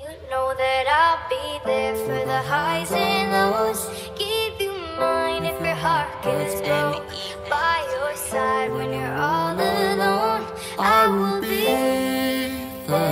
You know that I'll be there for the highs and lows. Give you mine if your heart gets broke. By your side when you're all alone, I will be there.